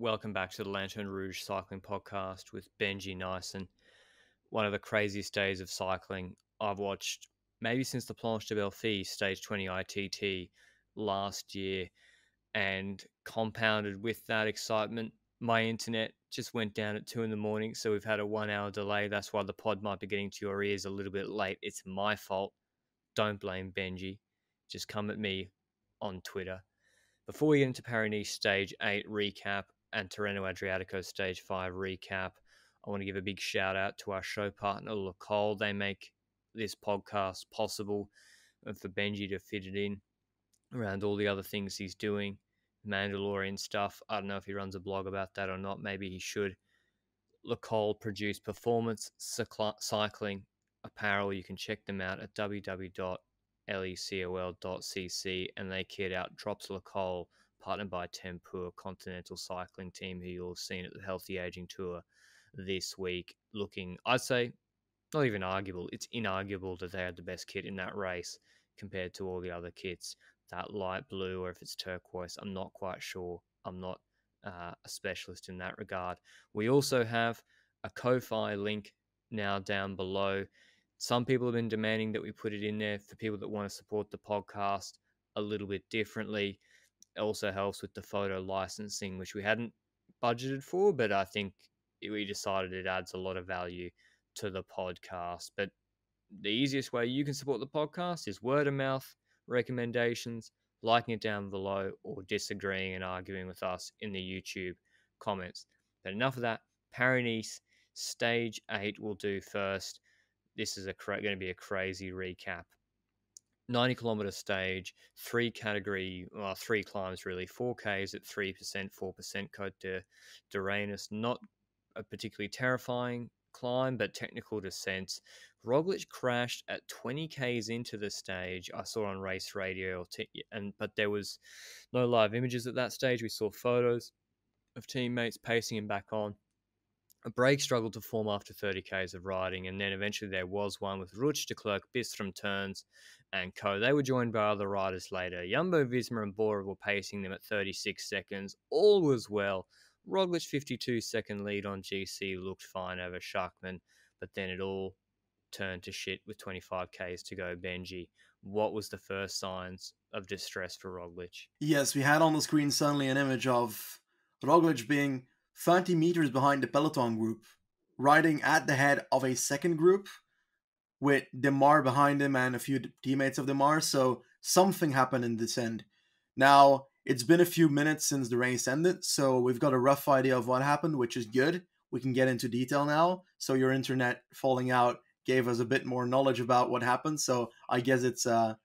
Welcome back to the Lanterne Rouge Cycling Podcast with Benji Naesen. One of the craziest days of cycling I've watched maybe since the Planche de Belfi Stage 20 ITT last year. And compounded with that excitement, my internet just went down at two in the morning. So we've had a one hour delay. That's why the pod might be getting to your ears a little bit late. It's my fault. Don't blame Benji. Just come at me on Twitter. Before we get into Paris Stage 8 recap and Tirreno Adriatico Stage 5 recap, I want to give a big shout out to our show partner, Le Col. They make this podcast possible and for Benji to fit it in around all the other things he's doing, Mandalorian stuff. I don't know if he runs a blog about that or not. Maybe he should. Le Col produce performance cycling apparel. You can check them out at www.lecol.cc and they kit out Drops Le Col, partnered by Tempur Continental Cycling Team, who you'll have seen at the Healthy Aging Tour this week. Looking, I'd say, not even arguable, it's inarguable that they had the best kit in that race compared to all the other kits. That light blue, or if it's turquoise, I'm not quite sure. I'm not uh, a specialist in that regard. We also have a Ko-Fi link now down below. Some people have been demanding that we put it in there for people that want to support the podcast a little bit differently. Also helps with the photo licensing, which we hadn't budgeted for, but I think we decided it adds a lot of value to the podcast. But the easiest way you can support the podcast is word of mouth recommendations, liking it down below, or disagreeing and arguing with us in the YouTube comments. But enough of that. Paris stage eight will do first. This is a cra- going to be a crazy recap. 90 kilometer stage, three category, well, three climbs really, 4Ks at 3%, 4% Côte de, de Not a particularly terrifying climb, but technical descents. Roglic crashed at 20 k's into the stage. I saw on race radio, and but there was no live images at that stage. We saw photos of teammates pacing him back on. A break struggled to form after 30 k's of riding, and then eventually there was one with Ruch, de Klerk, Bystrøm Teuns, and co. They were joined by other riders later. Jumbo, Visma, and Bora were pacing them at 36 seconds. All was well. Roglic 52 second lead on GC looked fine over Schachmann, but then it all turned to shit with 25 Ks to go. Benji, what was the first signs of distress for Roglic? Yes, we had on the screen suddenly an image of Roglic being 30 meters behind the peloton group, riding at the head of a second group with Démare behind him and a few teammates of Démare. So something happened in this end. Now, it's been a few minutes since the race ended, so we've got a rough idea of what happened, which is good. We can get into detail now. So your internet falling out gave us a bit more knowledge about what happened. So I guess it's a,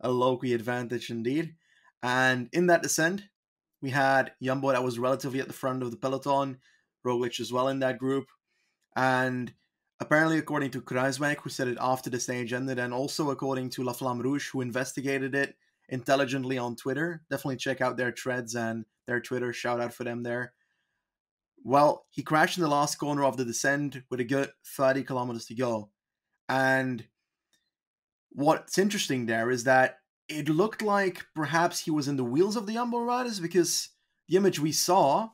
a Loki advantage indeed. And in that descent, we had Jumbo that was relatively at the front of the peloton, Roglic as well in that group. And apparently, according to Kruijswijk, who said it after the stage ended, and also according to La Flamme Rouge, who investigated it, intelligently on Twitter. Definitely check out their threads and their Twitter. Shout out for them there. Well, he crashed in the last corner of the descent with a good 30 kilometers to go. And what's interesting there is that it looked like perhaps he was in the wheels of the Jumbo riders because the image we saw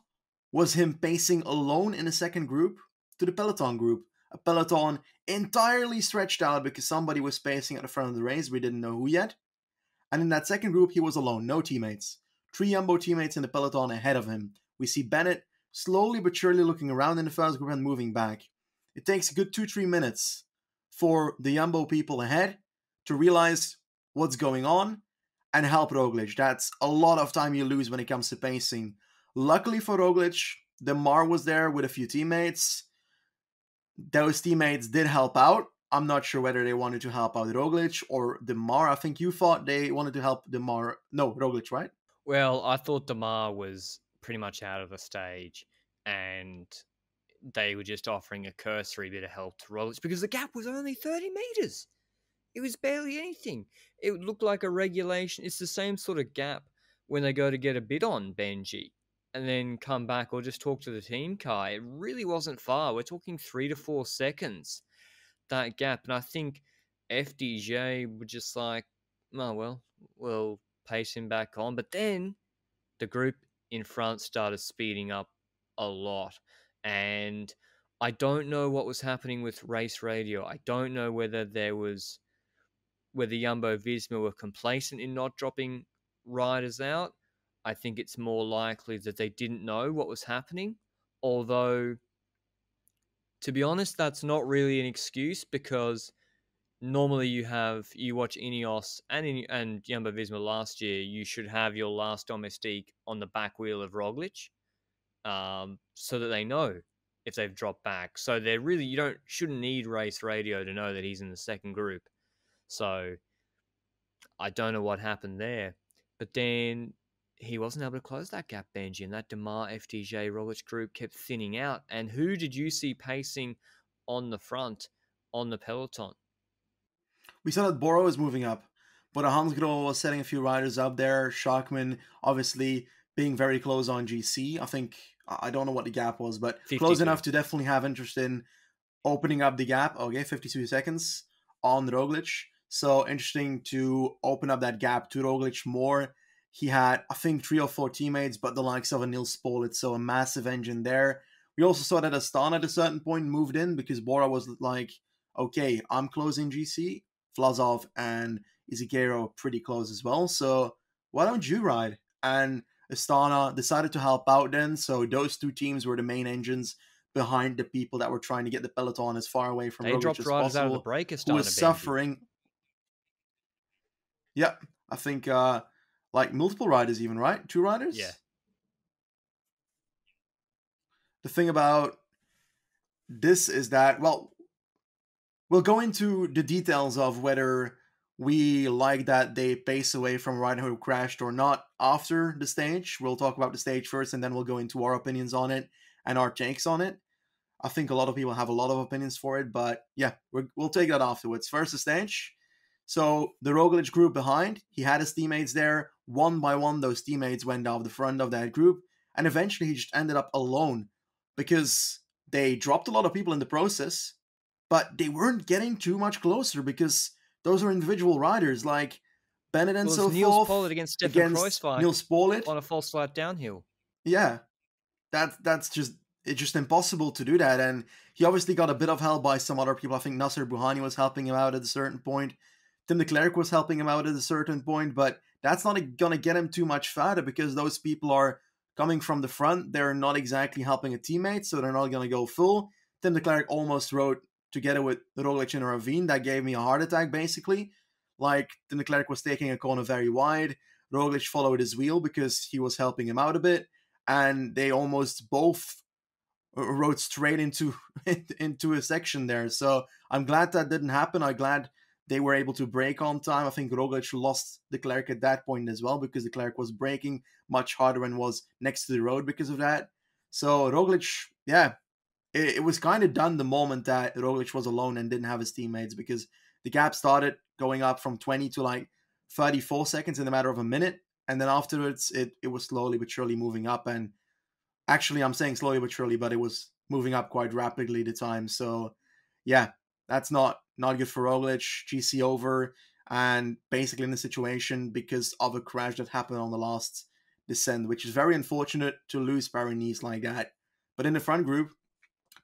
was him pacing alone in a second group to the peloton group. A peloton entirely stretched out because somebody was pacing at the front of the race. We didn't know who yet. And in that second group, he was alone, no teammates. Three Jumbo teammates in the peloton ahead of him. We see Bennett slowly but surely looking around in the first group and moving back. It takes a good two, three minutes for the Jumbo people ahead to realize what's going on and help Roglic. That's a lot of time you lose when it comes to pacing. Luckily for Roglic, Démare was there with a few teammates. Those teammates did help out, I'm not sure whether they wanted to help out Roglic or Démare. I think you thought they wanted to help Démare. No, Roglic, right? Well, I thought Démare was pretty much out of the stage and they were just offering a cursory bit of help to Roglic because the gap was only 30 meters. It was barely anything. It looked like a regulation. It's the same sort of gap when they go to get a bidon Benji and then come back or just talk to the team car. It really wasn't far. We're talking three to four seconds that gap. And I think FDJ were just like, oh, well, we'll pace him back on. But then the group in front started speeding up a lot. And I don't know what was happening with race radio. I don't know whether there was whether Jumbo Visma were complacent in not dropping riders out. I think it's more likely that they didn't know what was happening. Although, to be honest, that's not really an excuse because normally you have you watch Ineos and and Jumbo Visma last year. You should have your last domestique on the back wheel of Roglic, um, so that they know if they've dropped back. So they're really you don't shouldn't need race radio to know that he's in the second group. So I don't know what happened there. But then he wasn't able to close that gap, Benji, and that Démare FDJ Roglic group kept thinning out. And who did you see pacing on the front on the peloton? We saw that Bora was moving up, but Hansgrohe was setting a few riders up there. Schachmann, obviously, being very close on GC. I think, I don't know what the gap was, but 52. close enough to definitely have interest in opening up the gap. Okay, 52 seconds on Roglic. So interesting to open up that gap to Roglic more. He had, I think, three or four teammates, but the likes of a Nils Politt, so a massive engine there. We also saw that Astana at a certain point moved in because Bora was like, okay, I'm closing GC. Vlasov and Izagirre pretty close as well. So why don't you ride? And Astana decided to help out then. So those two teams were the main engines behind the people that were trying to get the peloton as far away from they Roglic dropped as riders possible. out of the break. Who was suffering? Yep, I think uh like multiple riders, even right? Two riders. Yeah. The thing about this is that well, we'll go into the details of whether we like that they pace away from a rider who crashed or not after the stage. We'll talk about the stage first, and then we'll go into our opinions on it and our takes on it. I think a lot of people have a lot of opinions for it, but yeah, we will take that afterwards. First, the stage. So the Roglic group behind, he had his teammates there. One by one, those teammates went off the front of that group, and eventually he just ended up alone because they dropped a lot of people in the process, but they weren't getting too much closer because those are individual riders like Bennett and well, so Niels forth. Politt against Stefan against Kruijswijk Nils Politt. on a false flat downhill. Yeah, that that's just it's just impossible to do that. And he obviously got a bit of help by some other people. I think Nacer Bouhanni was helping him out at a certain point. Tim Declercq was helping him out at a certain point, but that's not gonna get him too much further because those people are coming from the front. They're not exactly helping a teammate, so they're not gonna go full. Tim Declercq almost rode together with Roglic in a ravine that gave me a heart attack, basically. Like Tim Declercq was taking a corner very wide. Roglic followed his wheel because he was helping him out a bit, and they almost both rode straight into into a section there. So I'm glad that didn't happen. I'm glad they were able to brake on time. I think Roglic lost Declercq at that point as well because Declercq was braking much harder and was next to the road because of that. So Roglic, yeah, it, it was kind of done the moment that Roglic was alone and didn't have his teammates because the gap started going up from 20 to like 34 seconds in the matter of a minute. And then afterwards, it, it was slowly but surely moving up. And actually, I'm saying slowly but surely, but it was moving up quite rapidly the time. So, yeah, that's not not good for Roglic. GC over, and basically in the situation because of a crash that happened on the last descent, which is very unfortunate to lose Paris like that. But in the front group,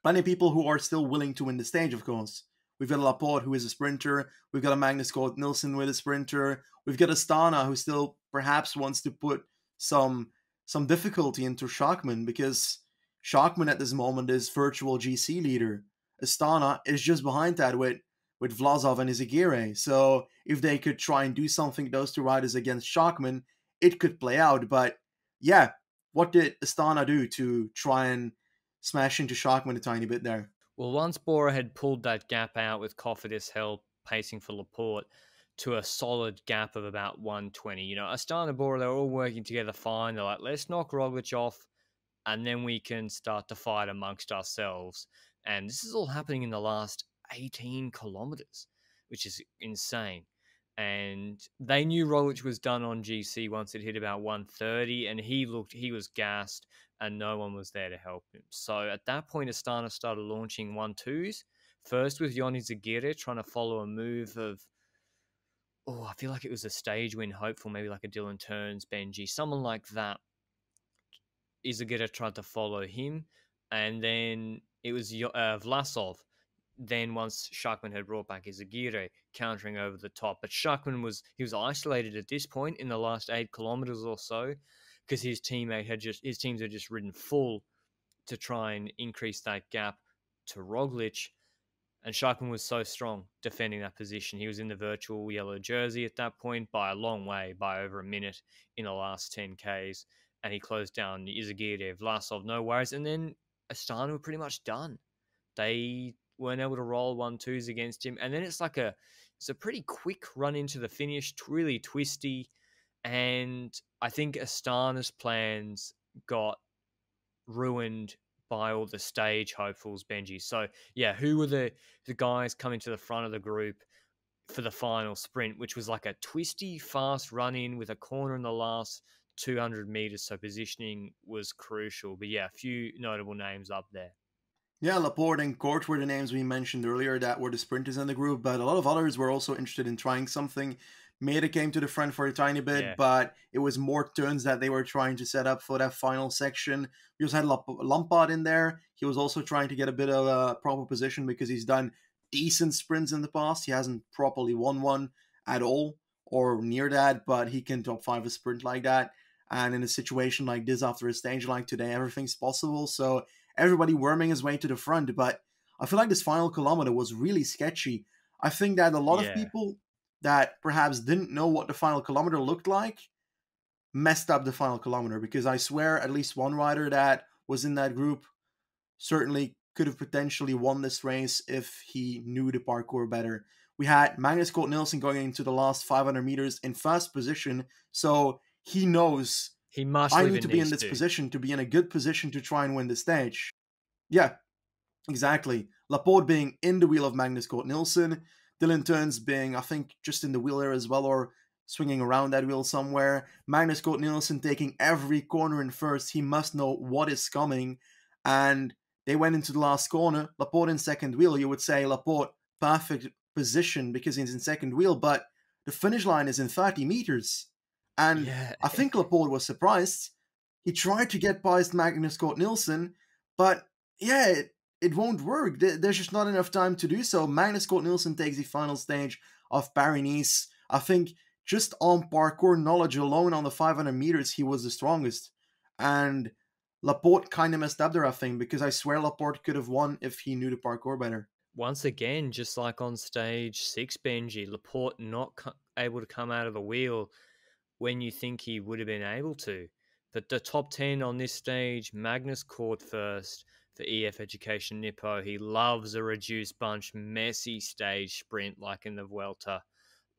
plenty of people who are still willing to win the stage, of course. We've got Laporte who is a sprinter. We've got a Magnus Cort Nielsen with a sprinter. We've got Astana who still perhaps wants to put some some difficulty into Schachmann because Schachmann at this moment is virtual GC leader. Astana is just behind that with with Vlasov and Izagirre. So if they could try and do something, those two riders against Schachmann, it could play out. But yeah, what did Astana do to try and smash into Schachmann a tiny bit there? Well, once Bora had pulled that gap out with Cofidis help pacing for Laporte to a solid gap of about 120. You know, Astana Bora, they're all working together fine. They're like, let's knock Roglic off and then we can start to fight amongst ourselves. And this is all happening in the last 18 kilometers, which is insane. And they knew Roglic was done on GC once it hit about 130, and he looked, he was gassed, and no one was there to help him. So at that point, Astana started launching one twos. First with Yoni Izagirre trying to follow a move of, oh, I feel like it was a stage win hopeful, maybe like a Dylan Teuns, Benji, someone like that Izagirre tried to follow him, and then it was uh, Vlasov. Then once Schachmann had brought back Izagirre, countering over the top, but Schachmann was he was isolated at this point in the last eight kilometers or so, because his teammate had just his teams had just ridden full to try and increase that gap to Roglic. And Schachmann was so strong defending that position. He was in the virtual yellow jersey at that point by a long way, by over a minute in the last 10 Ks. And he closed down Izagirre, Vlasov, no worries. And then Astana were pretty much done. They weren't able to roll one twos against him. And then it's like a it's a pretty quick run into the finish, really twisty. And I think Astana's plans got ruined by all the stage hopefuls, Benji. So yeah, who were the the guys coming to the front of the group for the final sprint, which was like a twisty, fast run in with a corner in the last 200 meters. So positioning was crucial. But yeah, a few notable names up there. Yeah, Laporte and Cort were the names we mentioned earlier that were the sprinters in the group, but a lot of others were also interested in trying something. Made it came to the front for a tiny bit, yeah. but it was more Teuns that they were trying to set up for that final section. We also had Lampaert in there. He was also trying to get a bit of a proper position because he's done decent sprints in the past. He hasn't properly won one at all or near that, but he can top five a sprint like that. And in a situation like this, after a stage like today, everything's possible. So everybody worming his way to the front. But I feel like this final kilometer was really sketchy. I think that a lot yeah. of people that perhaps didn't know what the final kilometer looked like messed up the final kilometer because I swear at least one rider that was in that group certainly could have potentially won this race if he knew the parcours better. We had Magnus Cort Nielsen going into the last 500 meters in first position, so he knows he must. I need to be in this to. position to be in a good position to try and win the stage. Yeah, exactly. Laporte being in the wheel of Magnus Cort Nielsen, Dylan Teuns being, I think, just in the wheel there as well, or swinging around that wheel somewhere. Magnus Cort Nielsen taking every corner in first. He must know what is coming. And they went into the last corner. Laporte in second wheel. You would say Laporte perfect position because he's in second wheel, but the finish line is in 30 meters. And yeah. I think Laporte was surprised. He tried to get past Magnus Cort Nielsen, but yeah, it, it won't work. There's just not enough time to do so. Magnus Cort Nielsen takes the final stage of Paris Nice. I think just on parcours knowledge alone on the 500 meters, he was the strongest. And Laporte kind of messed up there, I think, because I swear Laporte could have won if he knew the parcours better. Once again, just like on stage six, Benji, Laporte not able to come out of the wheel when you think he would have been able to. But the top 10 on this stage, Magnus Cort first for EF Education Nippo. He loves a reduced bunch, messy stage sprint like in the Vuelta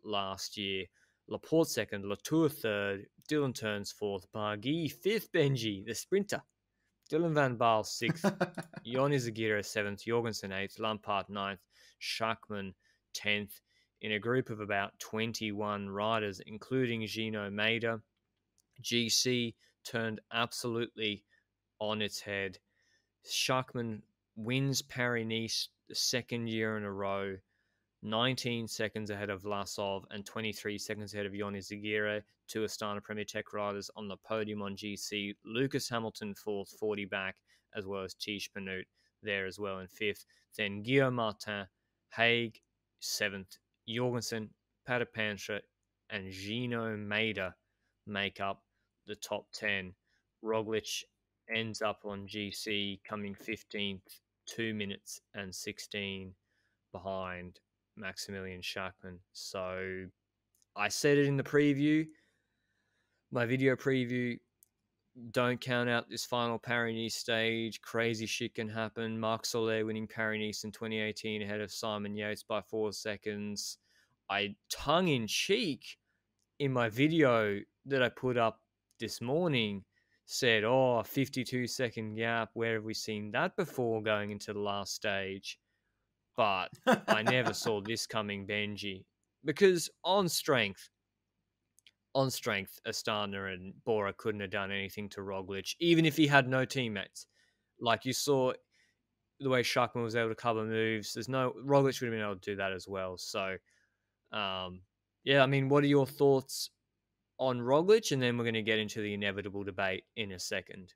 last year. Laporte second, Latour third, Dylan Teuns fourth, Barguil fifth, Benji, the sprinter. Dylan Van Baarle sixth, Ion Izagirre seventh, Jorgensen eighth, Lampaert ninth, Schachmann tenth, in a group of about 21 riders, including Gino Mäder. GC turned absolutely on its head. Schachmann wins Paris Nice the second year in a row, 19 seconds ahead of Vlasov and 23 seconds ahead of Yoni Izagirre, two Astana Premier Tech riders on the podium on GC. Lucas Hamilton fourth, 40 back, as well as Tiesj Benoot there as well in fifth. Then Guillaume Martin, Haig, seventh, Jorgensen, Pacher and Gino Mäder make up the top 10. Roglic ends up on GC coming 15th, 2 minutes and 16 behind Maximilian Schachmann. So I said it in the preview, my video preview. Don't count out this final Paris stage. Crazy shit can happen. Marc Soler winning Paris in 2018 ahead of Simon Yates by four seconds. I tongue in cheek in my video that I put up this morning said, Oh, a 52 second gap. Where have we seen that before going into the last stage? But I never saw this coming, Benji. Because on strength, on strength, Astana and Bora couldn't have done anything to Roglic, even if he had no teammates. Like you saw the way Schachmann was able to cover moves. There's no Roglic would have been able to do that as well. So um, yeah, I mean, what are your thoughts on Roglic? And then we're going to get into the inevitable debate in a second.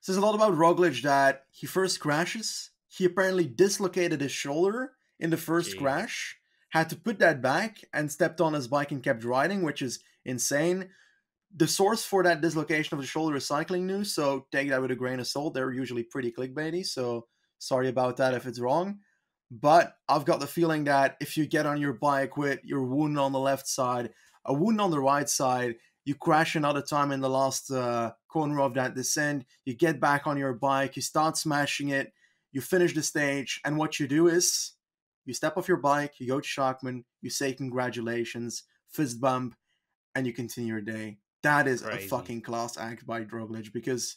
says a lot about Roglic that he first crashes. He apparently dislocated his shoulder in the first Jeez. crash, had to put that back and stepped on his bike and kept riding, which is insane. The source for that dislocation of the shoulder is cycling news, so take that with a grain of salt. They're usually pretty clickbaity, so sorry about that if it's wrong. But I've got the feeling that if you get on your bike with your wound on the left side, a wound on the right side, you crash another time in the last uh, corner of that descent, you get back on your bike, you start smashing it, you finish the stage, and what you do is you step off your bike, you go to Schachmann, you say congratulations, fist bump, and you continue your day. That is Crazy. a fucking class act by Roglic because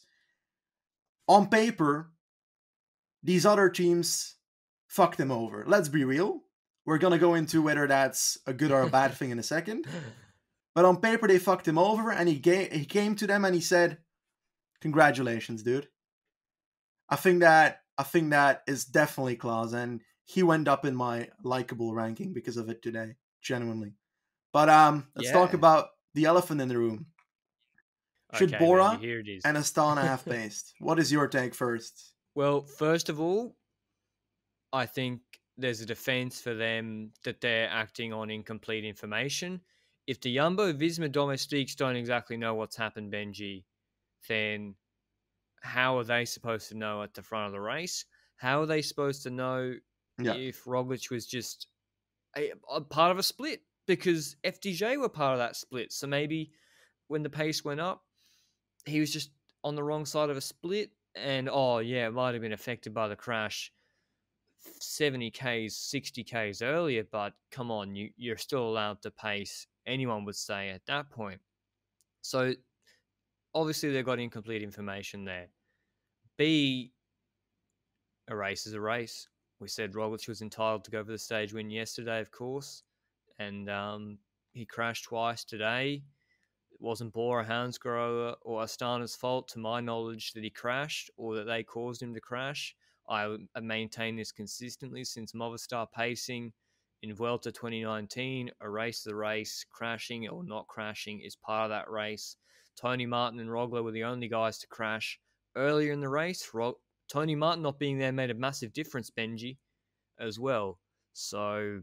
on paper, these other teams fuck them over. Let's be real. We're gonna go into whether that's a good or a bad thing in a second. But on paper, they fucked him over, and he ga- he came to them and he said, "Congratulations, dude." I think that I think that is definitely class, and he went up in my likable ranking because of it today, genuinely. But um, let's yeah. talk about the elephant in the room. Should okay, Bora and Astana have paced? what is your take first? Well, first of all, I think there's a defense for them that they're acting on incomplete information. If the Jumbo Visma domestiques don't exactly know what's happened, Benji, then how are they supposed to know at the front of the race? How are they supposed to know yeah. if Roglic was just a, a, part of a split? Because FDJ were part of that split. So maybe when the pace went up, he was just on the wrong side of a split. And oh, yeah, it might have been affected by the crash 70 Ks, 60 Ks earlier, but come on, you, you're still allowed to pace, anyone would say at that point. So obviously they've got incomplete information there. B, a race is a race. We said Roglic was entitled to go for the stage win yesterday, of course, and um, he crashed twice today. It wasn't Bora Hansgrohe or Astana's fault, to my knowledge, that he crashed or that they caused him to crash. I maintain this consistently since Movistar Pacing in Vuelta 2019. A race the race, crashing or not crashing is part of that race. Tony Martin and Rogler were the only guys to crash earlier in the race. Tony Martin not being there made a massive difference, Benji, as well. So,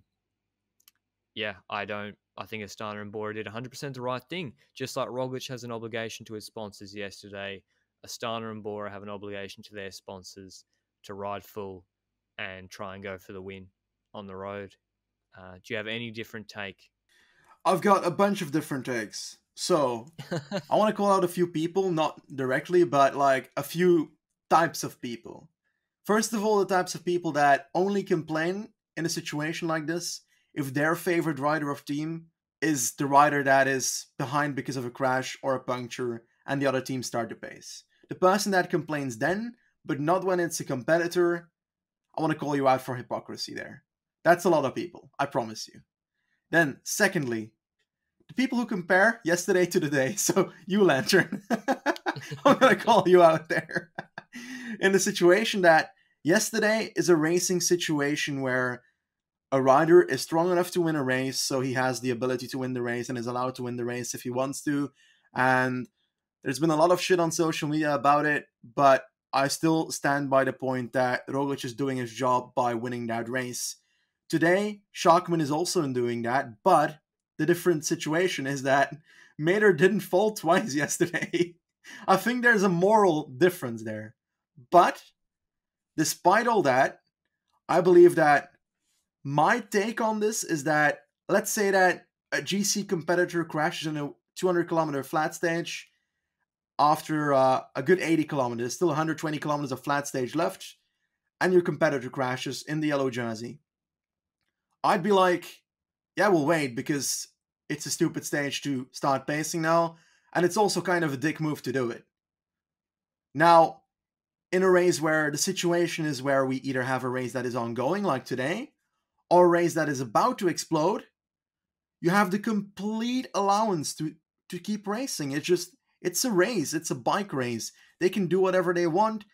yeah, I don't. I think Astana and Bora did 100% the right thing. Just like Roglic has an obligation to his sponsors yesterday, Astana and Bora have an obligation to their sponsors to ride full and try and go for the win on the road. Uh, do you have any different take? I've got a bunch of different takes. So I want to call out a few people, not directly, but like a few types of people. First of all, the types of people that only complain in a situation like this if their favorite rider of team is the rider that is behind because of a crash or a puncture and the other team start the pace. The person that complains then but not when it's a competitor. I want to call you out for hypocrisy there. That's a lot of people, I promise you. Then, secondly, the people who compare yesterday to today. So, you, Lanterne, I'm going to call you out there. In the situation that yesterday is a racing situation where a rider is strong enough to win a race, so he has the ability to win the race and is allowed to win the race if he wants to. And there's been a lot of shit on social media about it, but I still stand by the point that Roglic is doing his job by winning that race. Today, Schachmann is also in doing that, but the different situation is that Mäder didn't fall twice yesterday. I think there's a moral difference there. But despite all that, I believe that my take on this is that let's say that a GC competitor crashes in a 200 kilometer flat stage after uh, a good 80 kilometers, still 120 kilometers of flat stage left, and your competitor crashes in the yellow jersey, I'd be like, yeah, we'll wait because it's a stupid stage to start pacing now, and it's also kind of a dick move to do it. Now, in a race where the situation is where we either have a race that is ongoing, like today, or race that is about to explode, you have the complete allowance to to keep racing. It's just it's a race, it's a bike race. They can do whatever they want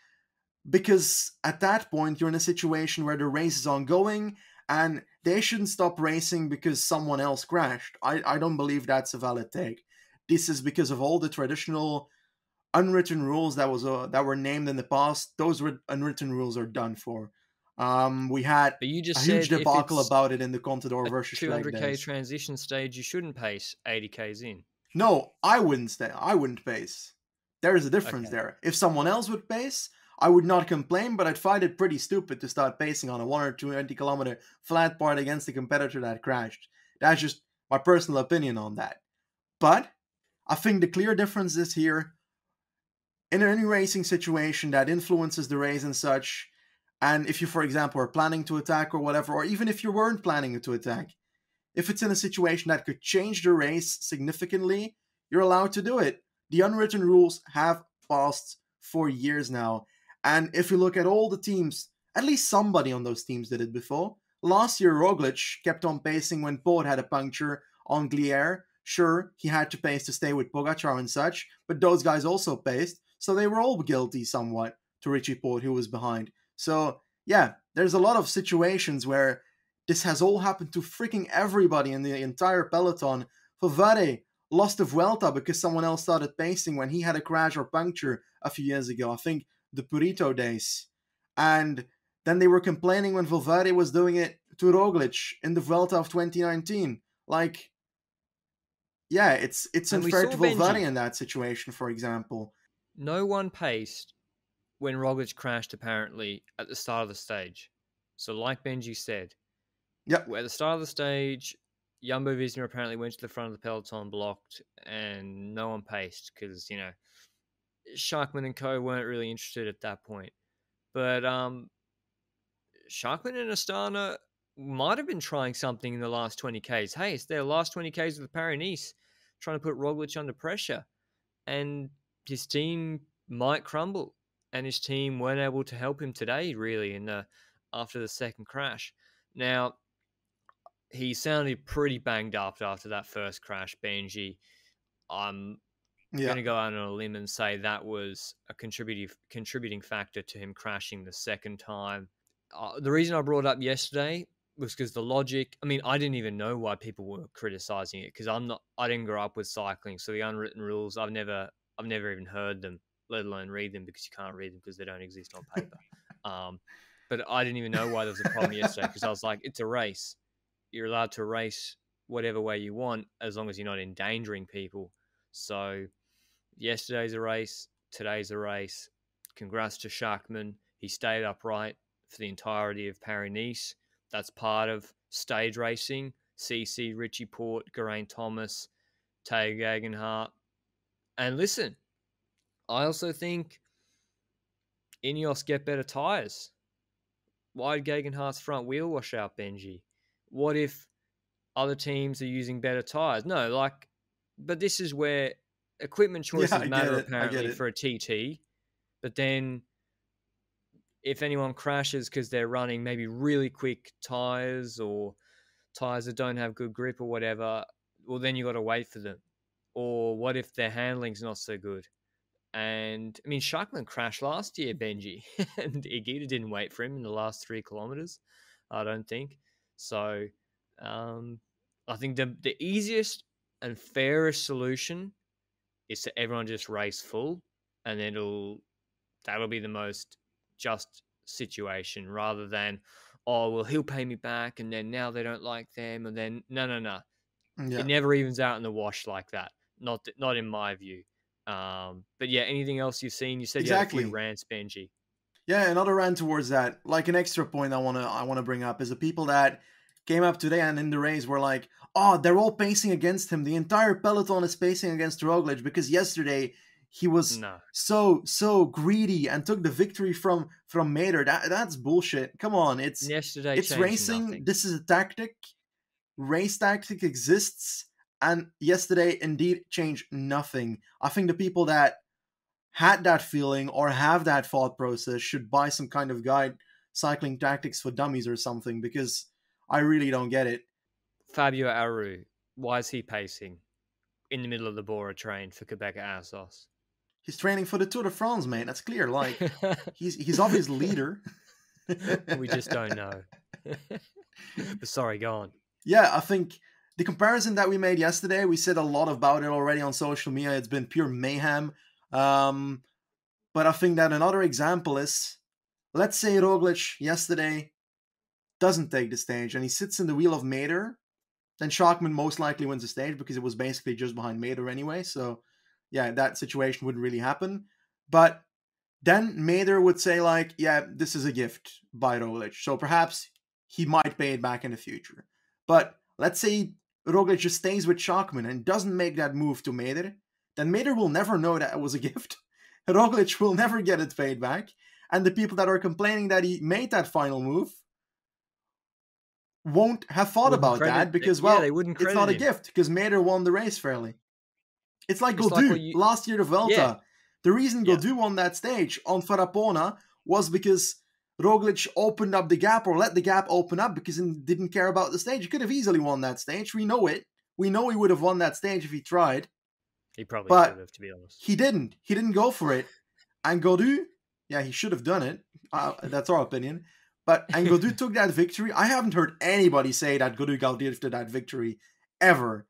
because at that point you're in a situation where the race is ongoing and they shouldn't stop racing because someone else crashed. I, I don't believe that's a valid take. This is because of all the traditional unwritten rules that was uh, that were named in the past, those unwritten rules are done for. Um, we had but you just a huge debacle about it in the Contador versus 200k transition stage. You shouldn't pace 80k's in. No, I wouldn't stay. I wouldn't pace. There is a difference okay. there. If someone else would pace, I would not complain, but I'd find it pretty stupid to start pacing on a one or two kilometer flat part against a competitor that crashed. That's just my personal opinion on that. But I think the clear difference is here in any racing situation that influences the race and such. And if you, for example, are planning to attack or whatever, or even if you weren't planning to attack, if it's in a situation that could change the race significantly, you're allowed to do it. The unwritten rules have passed for years now. And if you look at all the teams, at least somebody on those teams did it before. Last year, Roglic kept on pacing when Porte had a puncture on Glier. Sure, he had to pace to stay with Pogacar and such, but those guys also paced, so they were all guilty somewhat to Richie Porte, who was behind. So, yeah, there's a lot of situations where this has all happened to freaking everybody in the entire peloton. Valverde lost the Vuelta because someone else started pacing when he had a crash or puncture a few years ago. I think the Purito days. And then they were complaining when Valverde was doing it to Roglic in the Vuelta of 2019. Like, yeah, it's it's and unfair to Valverde Benji. in that situation, for example. No one paced when Roglic crashed, apparently, at the start of the stage. So, like Benji said, yeah, At the start of the stage, Jumbo Visma apparently went to the front of the peloton blocked and no one paced because, you know, Schachmann and co weren't really interested at that point. But um, Schachmann and Astana might have been trying something in the last 20Ks. Hey, it's their last 20Ks of the Paris trying to put Roglic under pressure. And his team might crumble. And his team weren't able to help him today, really, in the, after the second crash. Now, he sounded pretty banged up after that first crash, Benji. I'm yeah. going to go out on a limb and say that was a contributing contributing factor to him crashing the second time. Uh, the reason I brought up yesterday was because the logic. I mean, I didn't even know why people were criticizing it because I'm not. I didn't grow up with cycling, so the unwritten rules I've never I've never even heard them, let alone read them because you can't read them because they don't exist on paper. um, but I didn't even know why there was a problem yesterday because I was like, it's a race you're allowed to race whatever way you want as long as you're not endangering people. So yesterday's a race, today's a race. Congrats to Schachmann. He stayed upright for the entirety of Paris Nice. That's part of stage racing. CC, Richie Porte, Geraint Thomas, Tao Geoghegan Hart. And listen, I also think Ineos get better tyres. Why did Geoghegan front wheel wash out Benji? what if other teams are using better tires? No, like, but this is where equipment choices yeah, matter apparently for a TT. But then if anyone crashes because they're running maybe really quick tires or tires that don't have good grip or whatever, well, then you got to wait for them. Or what if their handling's not so good? And I mean, Schachmann crashed last year, Benji, and Higuita didn't wait for him in the last three kilometers. I don't think. So um, I think the the easiest and fairest solution is to everyone just race full, and then it'll that'll be the most just situation rather than oh well he'll pay me back and then now they don't like them and then no no no yeah. it never evens out in the wash like that not not in my view um but yeah anything else you've seen you said exactly. you had rants benji yeah, another rant towards that. Like an extra point I wanna I wanna bring up is the people that came up today and in the race were like, oh, they're all pacing against him. The entire peloton is pacing against Roglic because yesterday he was no. so so greedy and took the victory from from Mader. That that's bullshit. Come on, it's yesterday. It's racing. Nothing. This is a tactic. Race tactic exists, and yesterday indeed changed nothing. I think the people that had that feeling or have that thought process should buy some kind of guide cycling tactics for dummies or something because I really don't get it. Fabio Aru, why is he pacing in the middle of the Bora train for Qhubeka Assos? He's training for the Tour de France, mate. That's clear. Like he's he's obvious leader. we just don't know. but sorry, go on. Yeah, I think the comparison that we made yesterday, we said a lot about it already on social media. It's been pure mayhem Um, but I think that another example is, let's say Roglic yesterday doesn't take the stage and he sits in the wheel of Mader, then Schachmann most likely wins the stage because it was basically just behind Mader anyway. So yeah, that situation wouldn't really happen. But then Mader would say like, yeah, this is a gift by Roglic. So perhaps he might pay it back in the future. But let's say Roglic just stays with Schachmann and doesn't make that move to Mader, then Mader will never know that it was a gift. Roglic will never get it paid back. And the people that are complaining that he made that final move won't have thought wouldn't about credit, that because, well, yeah, they wouldn't it's not a gift because Mader won the race fairly. It's like it's Gaudu like you... last year, the Vuelta. Yeah. The reason Gaudu yeah. won that stage on Farrapona was because Roglic opened up the gap or let the gap open up because he didn't care about the stage. He could have easily won that stage. We know it. We know he would have won that stage if he tried. He probably but should have, to be honest. He didn't. He didn't go for it. And Gaudu, yeah, he should have done it. Uh, that's our opinion. But and Gaudu took that victory. I haven't heard anybody say that Gaudu gifted that victory ever.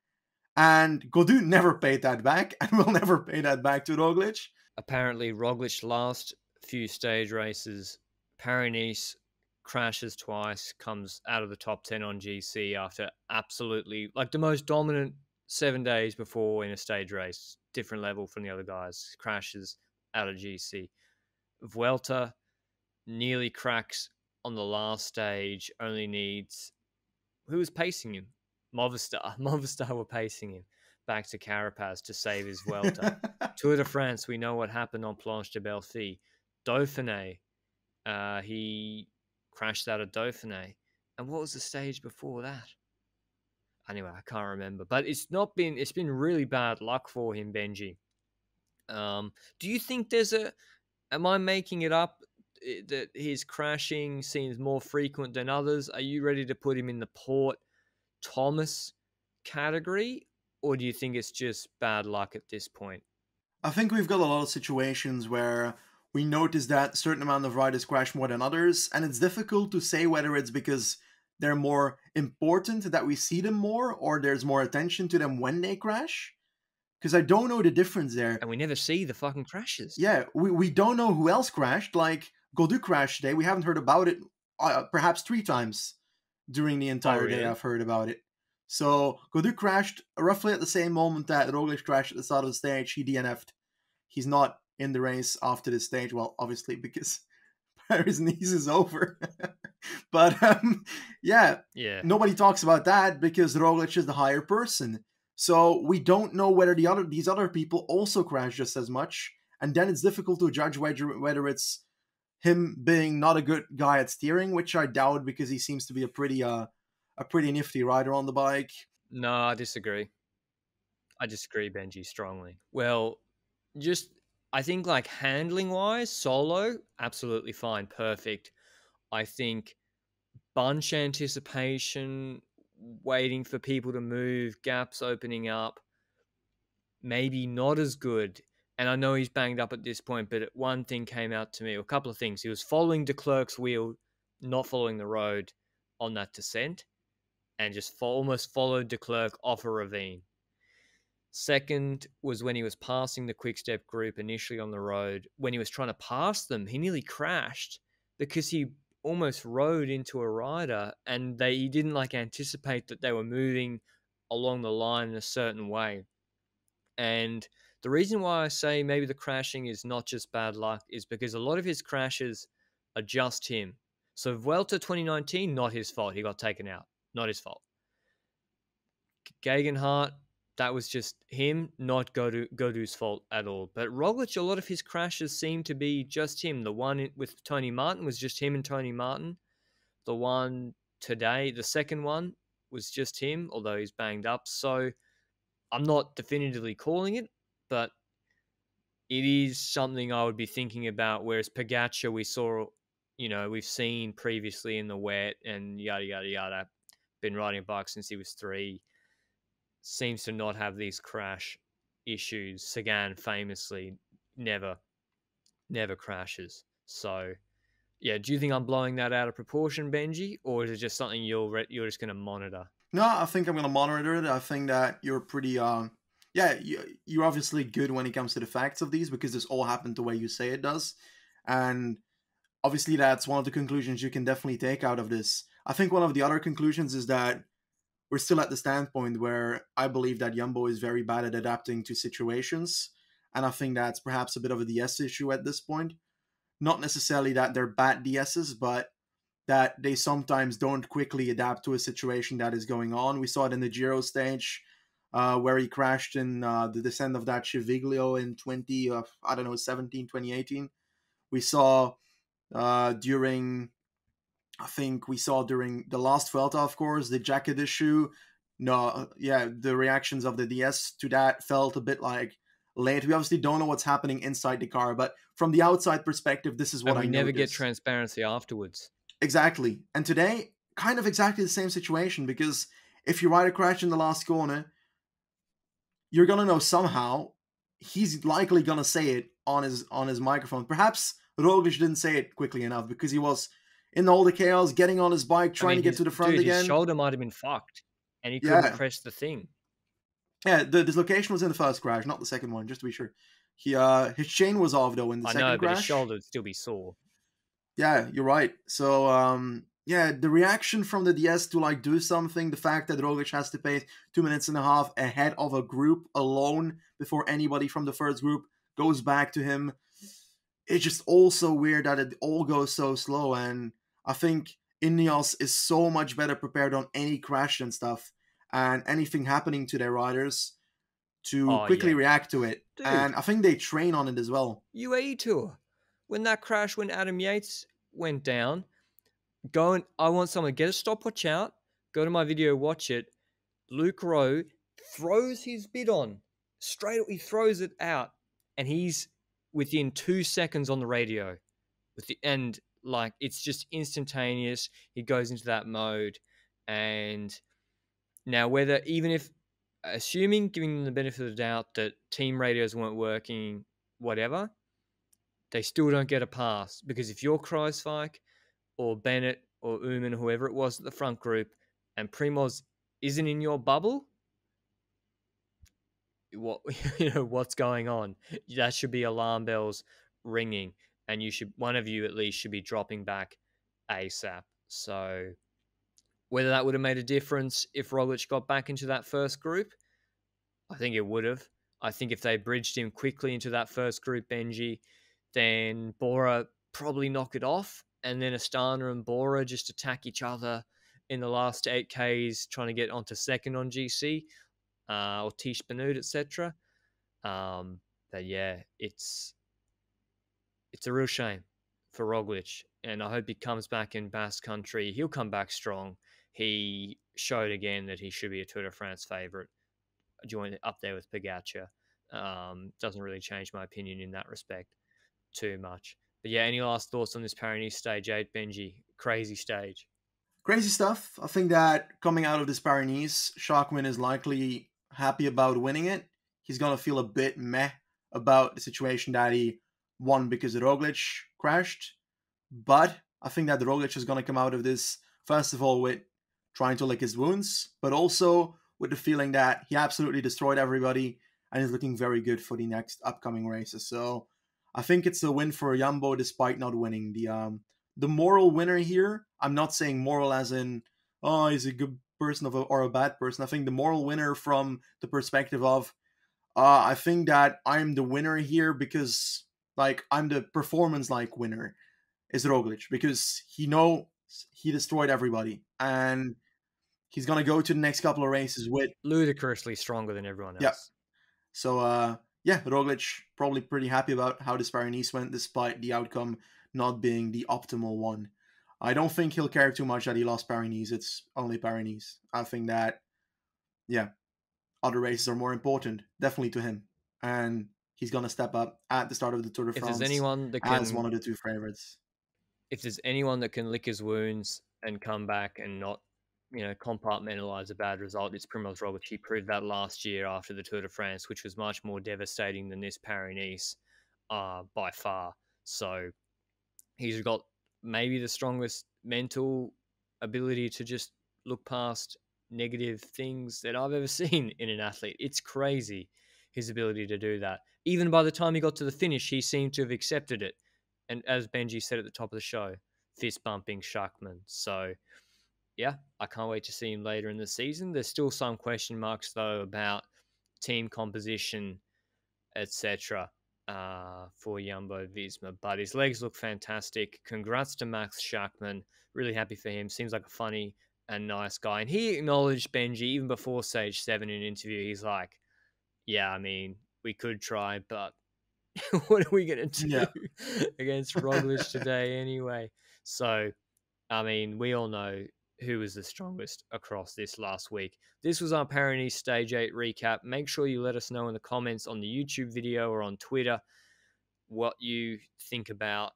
And Gaudu never paid that back and will never pay that back to Roglic. Apparently, Roglic's last few stage races Paris crashes twice, comes out of the top 10 on GC after absolutely like the most dominant seven days before in a stage race, different level from the other guys, crashes out of GC. Vuelta nearly cracks on the last stage, only needs who was pacing him? Movistar. Movistar were pacing him back to Carapaz to save his Vuelta. Tour de France, we know what happened on Planche de Belfi. Dauphiné, uh, he crashed out of Dauphiné. And what was the stage before that? Anyway, I can't remember. But it's not been it's been really bad luck for him, Benji. Um, do you think there's a am I making it up eh, that his crashing seems more frequent than others? Are you ready to put him in the Porte Thomas category? Or do you think it's just bad luck at this point? I think we've got a lot of situations where we notice that certain amount of riders crash more than others, and it's difficult to say whether it's because they're more important that we see them more, or there's more attention to them when they crash. Because I don't know the difference there. And we never see the fucking crashes. Yeah, we, we don't know who else crashed. Like Gaudu crashed today. We haven't heard about it uh, perhaps three times during the entire oh, really? day I've heard about it. So Gaudu crashed roughly at the same moment that Roglic crashed at the start of the stage. He DNF'd. He's not in the race after the stage. Well, obviously because Paris-Nice is over. but um, yeah, yeah, nobody talks about that because Roglic is the higher person. So we don't know whether the other these other people also crash just as much, and then it's difficult to judge whether whether it's him being not a good guy at steering, which I doubt because he seems to be a pretty uh a pretty nifty rider on the bike. No, I disagree. I disagree, Benji, strongly. Well, just I think like handling wise, solo, absolutely fine, perfect. I think bunch anticipation, waiting for people to move, gaps opening up, maybe not as good. And I know he's banged up at this point, but one thing came out to me, a couple of things. He was following Declercq's wheel, not following the road on that descent, and just almost followed de Klerk off a ravine. Second was when he was passing the quick step group initially on the road. When he was trying to pass them, he nearly crashed because he almost rode into a rider and they he didn't like anticipate that they were moving along the line in a certain way. And the reason why I say maybe the crashing is not just bad luck is because a lot of his crashes are just him. So Vuelta 2019, not his fault. He got taken out. Not his fault. Geoghegan Hart, that was just him, not Gaudu's fault at all. But Roglic, a lot of his crashes seem to be just him. The one with Tony Martin was just him and Tony Martin. The one today, the second one, was just him, although he's banged up. So I'm not definitively calling it, but it is something I would be thinking about. Whereas Pogacar, we saw, you know, we've seen previously in the wet and yada, yada, yada. Been riding a bike since he was three seems to not have these crash issues. Sagan famously never, never crashes. So, yeah, do you think I'm blowing that out of proportion, Benji, or is it just something you're re- you're just going to monitor? No, I think I'm going to monitor it. I think that you're pretty um, yeah, you, you're obviously good when it comes to the facts of these because this all happened the way you say it does, and obviously that's one of the conclusions you can definitely take out of this. I think one of the other conclusions is that we're still at the standpoint where I believe that Jumbo is very bad at adapting to situations, and I think that's perhaps a bit of a DS issue at this point. Not necessarily that they're bad DSs, but that they sometimes don't quickly adapt to a situation that is going on. We saw it in the Giro stage uh, where he crashed in uh, the descent of that Civiglio in 20, uh, I don't know, 17, 2018. We saw uh, during, I think we saw during the last Vuelta, of course, the jacket issue. No, yeah, the reactions of the DS to that felt a bit like late. We obviously don't know what's happening inside the car, but from the outside perspective, this is what and we I never noticed. get transparency afterwards. Exactly. And today, kind of exactly the same situation because if you ride a crash in the last corner, you're gonna know somehow. He's likely gonna say it on his on his microphone. Perhaps Roglic didn't say it quickly enough because he was in all the chaos, getting on his bike, trying I mean, to get his- to the front dude, again. His shoulder might have been fucked, and he couldn't Yeah. press the thing. Yeah, the dislocation was in the first crash, not the second one, just to be sure. He uh his chain was off though in the I second know, but crash. his shoulder would still be sore. Yeah, you're right. So um yeah, the reaction from the DS to like do something, the fact that Roglic has to pace two minutes and a half ahead of a group alone before anybody from the first group goes back to him. It's just also weird that it all goes so slow and I think Ineos is so much better prepared on any crash and stuff and anything happening to their riders to Oh, quickly yeah. react to it. Dude. And I think they train on it as well. UAE tour. When that crash, when Adam Yates went down, go and I want someone to get a stopwatch out, go to my video, watch it. Luke Rowe throws his bidon straight. He throws it out, and he's within two seconds on the radio. With the and like it's just instantaneous. He goes into that mode, and now whether even if assuming giving them the benefit of the doubt that team radios weren't working, whatever, they still don't get a pass because if you're Kruijswijk or Bennett or Uman, whoever it was at the front group, and Primoz isn't in your bubble, what you know what's going on? That should be alarm bells ringing, and you should one of you at least should be dropping back ASAP. So whether that would have made a difference if Roglic got back into that first group, I think it would have. I think if they bridged him quickly into that first group, Benji, then Bora probably knock it off, and then Astana and Bora just attack each other in the last eight Ks, trying to get onto second on GC, uh, or Tiesj Benoot, etc. Um, but yeah, it's it's a real shame for Roglic, and I hope he comes back in Basque Country. He'll come back strong. He showed again that he should be a Tour de France favourite, joined up there with Pogacar. Um, doesn't really change my opinion in that respect too much. But yeah, any last thoughts on this Paris stage eight, Benji? Crazy stage. Crazy stuff. I think that coming out of this Paris, Schachmann is likely happy about winning it. He's gonna feel a bit meh about the situation that he won because Roglic crashed. But I think that the Roglic is gonna come out of this first of all with trying to lick his wounds, but also with the feeling that he absolutely destroyed everybody and is looking very good for the next upcoming races. So I think it's a win for Jumbo despite not winning. The um the moral winner here, I'm not saying moral as in oh he's a good person a, or a bad person. I think the moral winner from the perspective of uh I think that I'm the winner here because like I'm the performance like winner is Roglic because he know he destroyed everybody and he's gonna go to the next couple of races with Ludicrously stronger than everyone else. Yeah. so uh yeah, Roglic probably pretty happy about how this Paris went despite the outcome not being the optimal one. I don't think he'll care too much that he lost Paris. It's only Paris. I think that yeah, other races are more important, definitely to him. And he's gonna step up at the start of the Tour de If France there's anyone that as one of the two favorites. if there's anyone that can lick his wounds and come back and not, you know, compartmentalize a bad result, it's Primoz Roglic. He proved that last year after the Tour de France, which was much more devastating than this Paris uh, by far. So he's got maybe the strongest mental ability to just look past negative things that I've ever seen in an athlete. It's crazy his ability to do that. Even by the time he got to the finish, he seemed to have accepted it. And as Benji said at the top of the show, fist bumping Schachmann. So, yeah, I can't wait to see him later in the season. There's still some question marks, though, about team composition, etc. Uh, for Jumbo Visma, but his legs look fantastic. Congrats to Max Schachmann. Really happy for him. Seems like a funny and nice guy. And he acknowledged Benji even before Stage 7 in an interview. He's like, Yeah, I mean, we could try, but what are we going to do yeah. against Roglic today anyway? So, I mean, we all know who was the strongest across this last week. This was our Paris Stage 8 recap. Make sure you let us know in the comments on the YouTube video or on Twitter what you think about,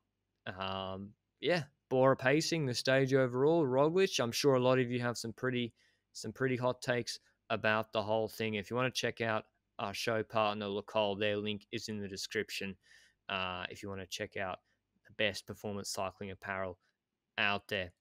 um, yeah, Bora pacing, the stage overall, Roglic. I'm sure a lot of you have some pretty, some pretty hot takes about the whole thing. If you want to check out our show partner, Le Col, their link is in the description. Uh, if you want to check out the best performance cycling apparel out there.